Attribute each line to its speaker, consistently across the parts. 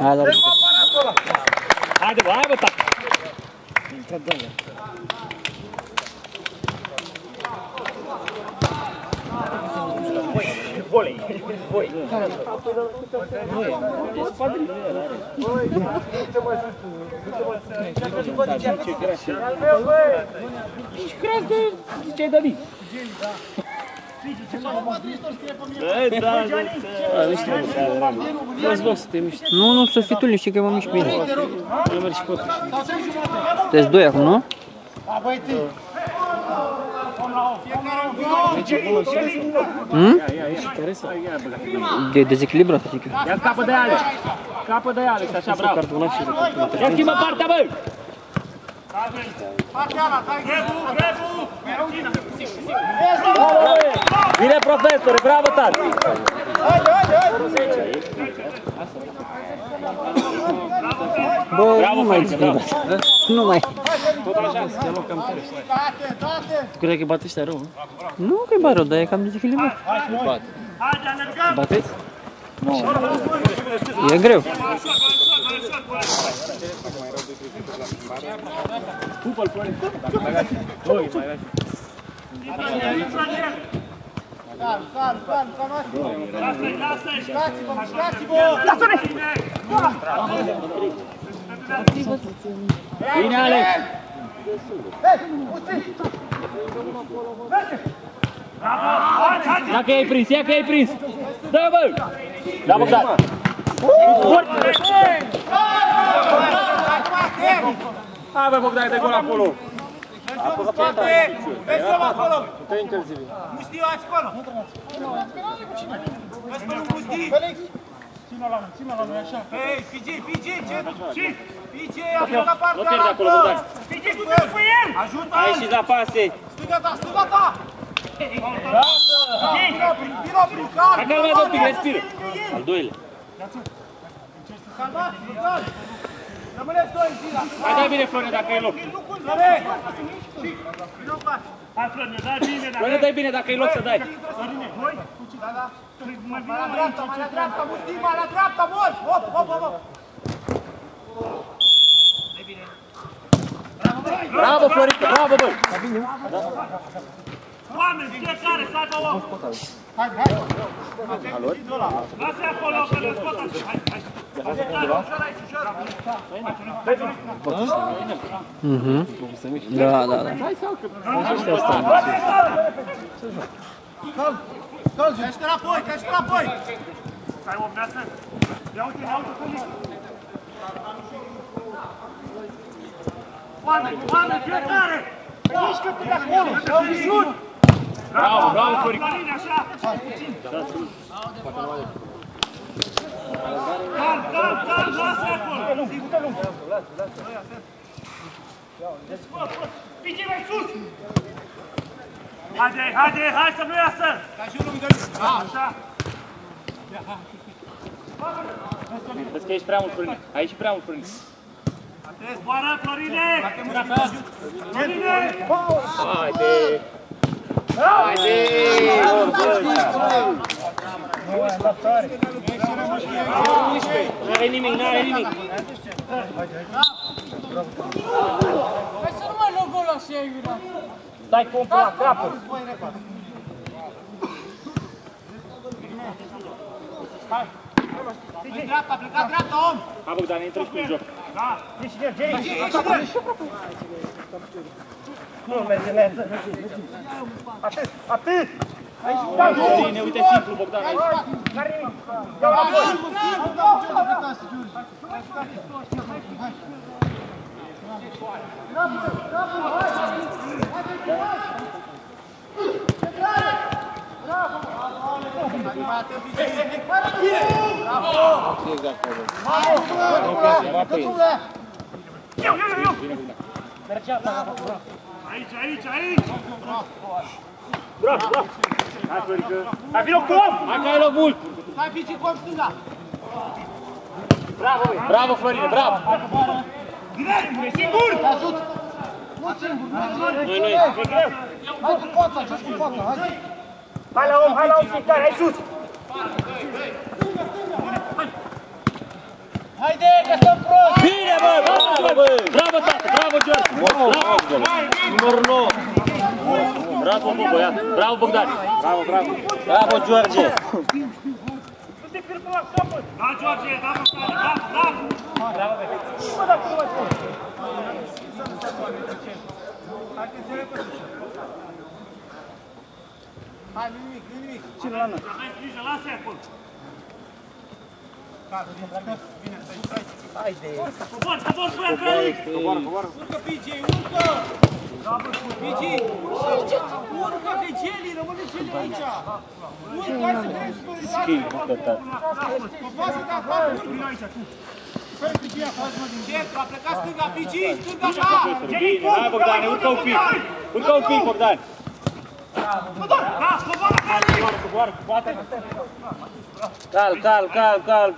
Speaker 1: Hai, dar
Speaker 2: Haide, bă, hai, bă, tac. Volei. Voi. Și crezi de ce ai dălit? Da, da, da. Nu știu, Ia-ți loc să te miști.
Speaker 1: Nu, nu, să fii tu liniștit că mă mișc bine.
Speaker 2: Eu merg și pe
Speaker 1: Sunteți doi acum, nu? Hmm? De dezechilibru asta zic eu.
Speaker 2: Ia capă de Alex. Capă de Alex, așa, bravo. Ia schimbă partea, bă! Bine, profesore, bravo, tati!
Speaker 1: Bă,
Speaker 2: Bravo,
Speaker 1: nu mai
Speaker 2: Felice, bravo.
Speaker 1: zic Nu mai.
Speaker 2: Cred că bate ăștia rău, nu?
Speaker 1: Nu că e bară, dar e cam dezechilibrat.
Speaker 2: Bateți?
Speaker 1: E greu.
Speaker 2: Pupă-l, Florin. Doi, mai lași. Bine, Alex! Ia că ai prins, ia că ai prins! Dă, bă! Da, Bogdan! Hai, bă, Bogdan, dă gol acolo!
Speaker 3: Ei, PG, PG, ce? PG, acolo la
Speaker 2: Nu pierde
Speaker 3: partea
Speaker 2: acolo, Bogdan!
Speaker 3: PG, cu tine cu el! Ajută!
Speaker 2: Ai și la pase!
Speaker 3: Stânga ta, stânga ta! Vino prin, vino prin cal!
Speaker 2: Hai, calmează un pic, respiră! Al doilea.
Speaker 3: Calmați, Bogdan! Rămâneți doi în zila!
Speaker 2: Hai, dai bine, Florin, dacă e loc.
Speaker 3: Florin! Vino în față!
Speaker 4: Hai, Florin, dai bine, dar
Speaker 2: Florin, dai bine, dacă e loc să dai.
Speaker 3: Da, da. Mai la dreapta, mai la dreapta, Musti, mai la dreapta, mor! Hop, hop, hop, hop!
Speaker 2: Bravo, Florin, bravo, bă!
Speaker 4: Oameni, fiecare să aibă loc.
Speaker 3: Hai, hai!
Speaker 4: Lasă-i acolo, că le scot așa. Hai, hai. Ușor aici, ușor.
Speaker 1: Mhm. Da, da, da.
Speaker 3: Crește înapoi, crește înapoi!
Speaker 4: Stai, om, neață. Ia uite, ia uite cum e. Oameni, oameni, fiecare!
Speaker 3: Mișcă pe de acolo, dă un șut!
Speaker 2: Bravo, bravo, Florin!
Speaker 4: Florin, așa. Calm, calm, calm, lasă-i acolo. Pigi mai sus! Haide, haide, hai să nu iasă!
Speaker 3: Ca și unul Miguel. Da,
Speaker 4: Așa.
Speaker 2: Vezi că ești prea mult, Florin. Aici prea mult, Florin.
Speaker 4: Zboară, Florine! Florine!
Speaker 2: Haide! Haide! N-are nimic, n-are nimic.
Speaker 5: Hai să nu mai luăm gol așa, Iura.
Speaker 2: Stai compul la capăt.
Speaker 3: Pe dreapta, pleca dreapta, om!
Speaker 2: Hai, Bogdan, intră și tu în joc. Bine, uite, simplu, Bogdan, aici.
Speaker 4: Aici, aici, aici!
Speaker 2: Hai, vino cu om! Hai că ai loc mult!
Speaker 3: Hai, pici cu om stânga!
Speaker 2: Bravo, Florine, bravo!
Speaker 4: Singur!
Speaker 3: Te ajut! Nu singur, nu singur!
Speaker 2: Noi, noi.
Speaker 3: Hai cu poța, joci cu poța, hai!
Speaker 4: Hai la om, hai la om fiecare, hai sus! Haide, că sunt prost!
Speaker 2: Bine, bă, bravo, bă, bă! Bravo, tată, bravo, George! Bravo, numărul 9! Bravo, bă, băiat! Bravo, Bogdan! Bravo, bravo! Bravo, George! Nu te cârpă la capăt!
Speaker 4: Da, George, da, Bogdan, da, da! Bravo, bă! Bă, dacă nu mai spune!
Speaker 3: Hai, că se repede! Nu nimic, nu nimic.
Speaker 4: Aveți grijă, lasă-i acolo.
Speaker 3: Gata, bine, pleacă. Bine, stai, stai. Haide.
Speaker 4: Cobor, cobor, băiat, băiat!
Speaker 3: Urcă, PG, urcă! PG! Urcă, că Geli, rămâne Geli aici! Urcă, hai să vrem superioritate! Poate să te fac, urcă! aici, tu! Centru, a plecat stânga, PG, stânga ta!
Speaker 2: Bine, hai, Bogdan, urcă un pic! Urcă un pic, Bogdan! Cal, cal, cal, cal!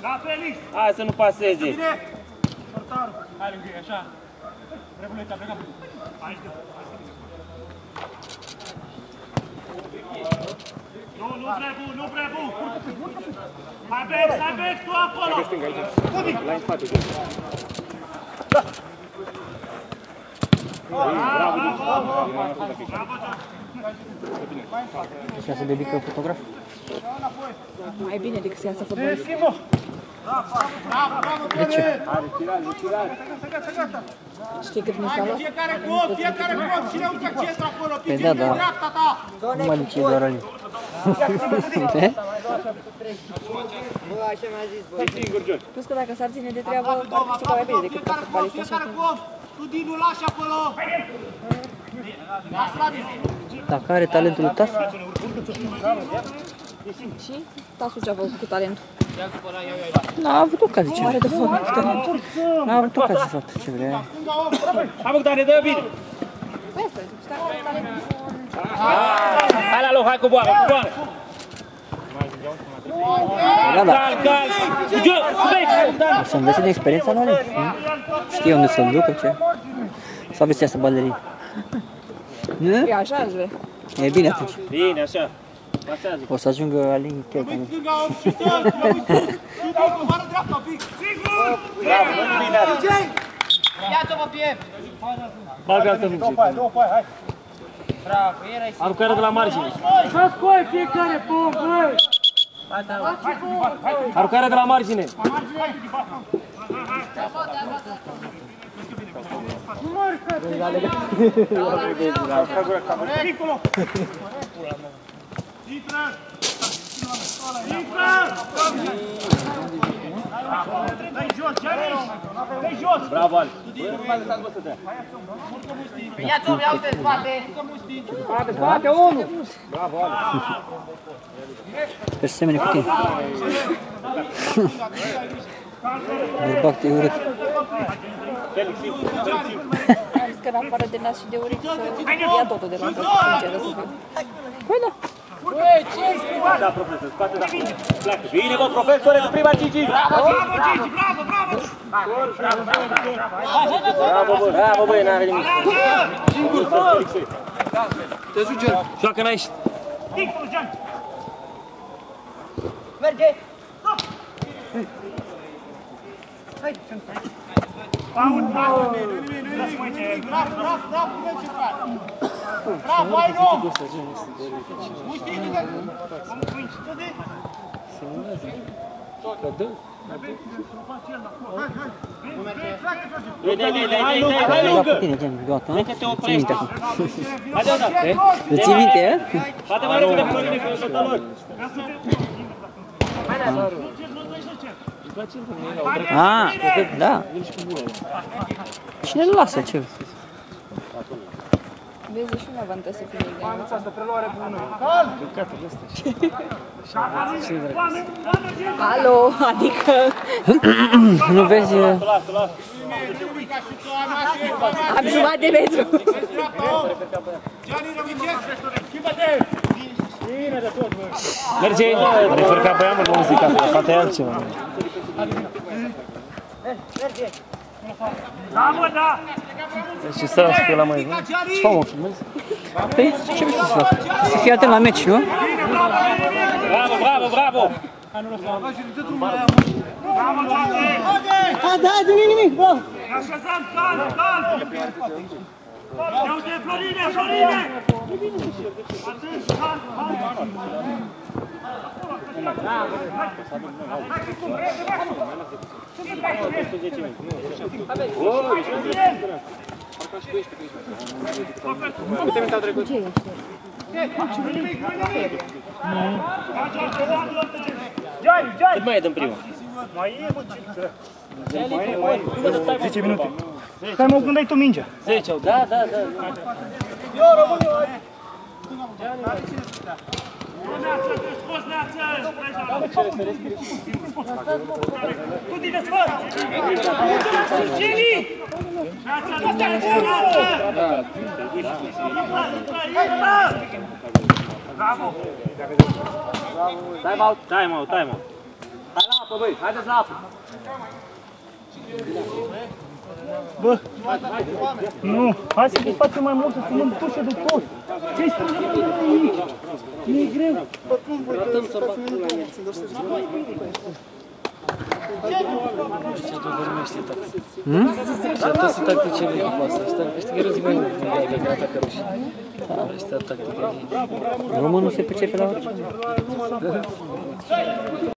Speaker 4: Da, Felix!
Speaker 2: Hai să nu paseze!
Speaker 3: Bine!
Speaker 4: Hai lângă ei, așa. Reguleta, plecă. Aici, dă. Nu, nu prea bun, nu prea bun. Hai Bex, hai Bex, tu acolo.
Speaker 1: Și să dedică fotograf.
Speaker 6: Mai bine decât să iasă fotbalist.
Speaker 3: Bravo, bravo,
Speaker 1: De ce?
Speaker 6: Știi cât mi s-a luat?
Speaker 3: Fiecare cop, fiecare cop! Cine urcă centru acolo?
Speaker 1: Păi
Speaker 3: PG,
Speaker 1: da,
Speaker 3: pe
Speaker 1: da.
Speaker 3: dreapta ta!
Speaker 1: Nu mai duce doar alii. De?
Speaker 6: Plus că dacă s-ar ține de treabă, ar câștiga mai bine decât ca
Speaker 3: Fiecare cop,
Speaker 6: fotbalist așa.
Speaker 3: fiecare cop! Tu Dinu, lași acolo! Da, Slavi!
Speaker 1: Dacă are talentul lui Tas,
Speaker 6: Și Tasul ce-a făcut cu talentul.
Speaker 1: n-a avut ocazii ce
Speaker 6: Mare
Speaker 1: vrea.
Speaker 6: de formă cu talentul.
Speaker 1: N-a avut ocazii să facă ce vrea.
Speaker 3: Stânga om!
Speaker 2: Hai, Bogdan, dă bine!
Speaker 6: Păi asta, și dacă are talentul.
Speaker 2: Hai la loc, hai, coboară, coboară!
Speaker 1: Da, da.
Speaker 2: Cal, cal! George, Bex, Bogdan!
Speaker 1: O să învețe din experiența lui. Nu? Știe unde să-l ducă, ce. Sau vezi să balerin. Nu?
Speaker 6: E așa, aș vrea.
Speaker 1: E bine atunci.
Speaker 2: Bine, așa. Pasează.
Speaker 1: O să ajungă Alin chiar ca mine.
Speaker 3: Stânga om, șută! Rămâi sus! Șută, coboară dreapta, un pic! Sigur!
Speaker 2: Bravo, nu bine are.
Speaker 3: Ia-ți-o, piept!
Speaker 2: Bagă altă funcție. Aruncare de la margine.
Speaker 5: Să scoți fiecare punct, băi!
Speaker 2: Aruncare de la margine.
Speaker 4: Intră! Intră! Dai jos, Gianni! Dai jos!
Speaker 2: Bravo, Ali.
Speaker 3: Ia-ți-o, ia uite, spate!
Speaker 1: Sper să semene cu tine. Bărbac, te urât.
Speaker 2: Felix, simplu, Felix, simplu.
Speaker 6: Am zis că în afară de nas și de urechi să ia totul de la tot. Sinceră să fiu.
Speaker 1: Păi da.
Speaker 2: Da, profesor, spate, da. Pleacă. Bine, bă, profesore, cu prima Gigi.
Speaker 4: Bravo, Gigi, bravo, bravo!
Speaker 2: Bravo, bă, bravo, bă, n-are nimic. Joacă înainte.
Speaker 4: Dincolo, Gianni! Merge! Paul, Paul! Lasă mai ce...
Speaker 3: Bravo, bravo, bravo, cum merge, frate! Bravo, hai, nu! Musti, du-te!
Speaker 2: Dai, dai, dai, dai, dai, dai, hai
Speaker 1: Hai
Speaker 2: lungă.
Speaker 1: cu tine, gen, deodată,
Speaker 2: Hai că te
Speaker 1: nu? Ții minte
Speaker 2: oprești.
Speaker 1: acum.
Speaker 2: Hai, da, da.
Speaker 1: Îți ții minte, eh?
Speaker 2: Bate mai repede până vine salvator.
Speaker 1: A, da. Cine îl lasă, ce?
Speaker 6: Vezi, și un avantaj să fie de
Speaker 3: Asta preluare bună.
Speaker 6: Alo, adică
Speaker 1: Nu vezi?
Speaker 2: Lasă, lasă.
Speaker 3: Uita și tu, Anașe, Anașe!
Speaker 6: am jumătate de metru.
Speaker 3: Dreapta, om! Gianni, rămâi centru! Schimbă-te!
Speaker 2: Merge. Are fărca pe amă, nu zic asta. Poate e altceva.
Speaker 4: Da, mă, da!
Speaker 2: Și stă și pe la mai.
Speaker 3: Gianni!
Speaker 1: Ce fac, mă, filmezi? Păi, ce vrei să fac? Să fii atent la meci, nu?
Speaker 2: Bravo, bravo, bravo.
Speaker 3: Hai, nu lăsa, bă, și ridică drumul la ea, mă.
Speaker 2: Bravo, George!
Speaker 7: Haide, haide, nimic, nimic, bravo!
Speaker 2: Ne așezăm, calm, calm! Ia uite, Florine, Florine! Atent, calm, calm! Giai, Giai!
Speaker 8: Cât mai e din primul?
Speaker 2: Mai e, bă, ce? 10 minute. Stai mă, când ai tu mingea?
Speaker 8: 10, da, da, da.
Speaker 2: Neață, te scos, Neață! Cu tine, sfăr! Gini! Neață, nu te Neață! Bravo!
Speaker 8: Time out, time out, time out. Hai la apă, băi, haideți la apă.
Speaker 2: Bă, nu, hai să ne facem mai mult, să fumăm tușă de tot. Ce-i strângă de aici? Nu e greu.
Speaker 4: Asta sunt tacticele voastre. Știi că război nu de de atacă rușii. Asta tactica.
Speaker 1: Românul se pricepe la orice.